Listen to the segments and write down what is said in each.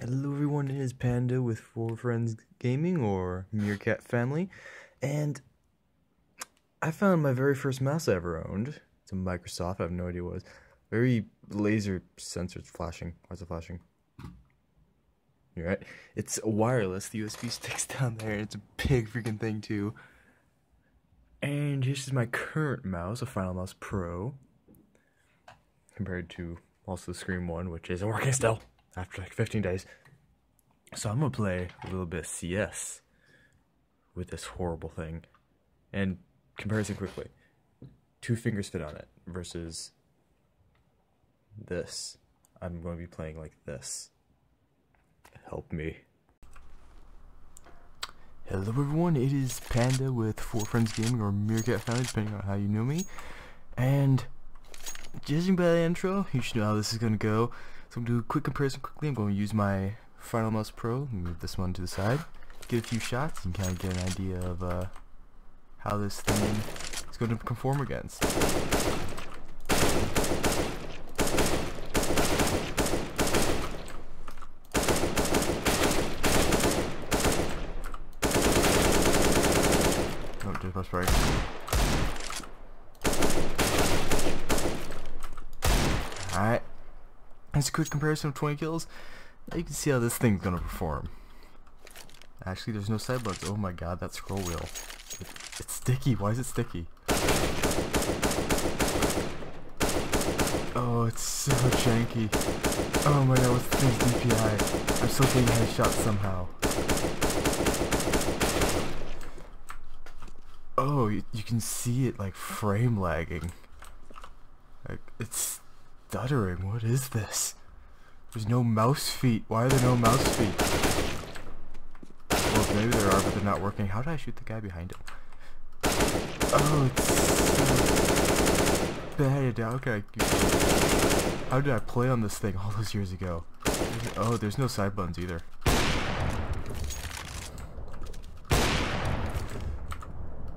Hello everyone, it is Panda with Four Friends Gaming or Meerkat Family, and I found my very first mouse I ever owned. It's a Microsoft, I have no idea what it is. Very laser sensor, it's flashing. Why is it flashing? You're right. It's wireless, the USB stick's down there, it's a big freaking thing too. And this is my current mouse, a Finalmouse Pro, compared to also the Scream one, which isn't working still after like 15 days. So I'm gonna play a little bit of CS with this horrible thing. And comparison quickly. Two fingers fit on it versus this. I'm going to be playing like this. Help me. Hello everyone, it is Panda with Four Friends Gaming or Meerkat Family, depending on how you know me. And judging by the intro, you should know how this is going to go. So I'm going to do a quick comparison quickly. I'm going to use my Finalmouse Pro, move this one to the side, get a few shots, and kind of get an idea of uh, how this thing is going to conform against. Oh. Alright. That's a quick comparison of 20 kills. You can see how this thing's gonna perform. Actually, there's no side buttons. Oh my god, that scroll wheel. It, it's sticky. Why is it sticky? Oh, it's so janky. Oh my god, what's thing's DPI? I'm still getting headshots somehow. Oh, you, you can see it like frame lagging. Like, it's stuttering. What is this? There's no mouse feet. Why are there no mouse feet? Well, maybe there are, but they're not working. How did I shoot the guy behind him? Oh, it's so bad. Can How did I play on this thing all those years ago? Oh, there's no side buttons either.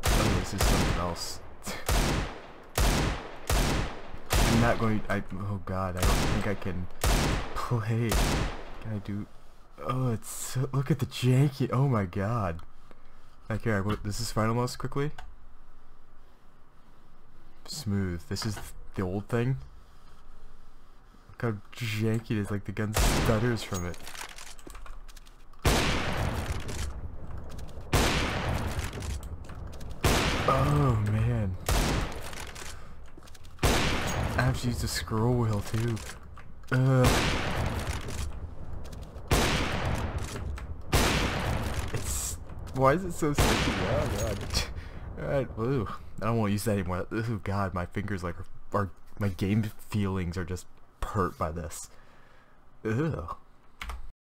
Oh, this is something else. I'm not going. I oh god, I don't think I can play. Can I do? Oh, it's so, look at the janky. Oh my god. Like here, what, this is Finalmouse quickly. Smooth. This is the old thing. Look how janky it is. Like the gun stutters from it. Oh man. I have to use the scroll wheel too. Uh, it's why is it so sticky? Oh god. Alright, ooh. I don't want to use that anymore. Oh god, my fingers like are, are my game feelings are just hurt by this. Ugh.